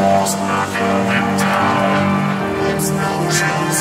walls knocking them down. It's no joke.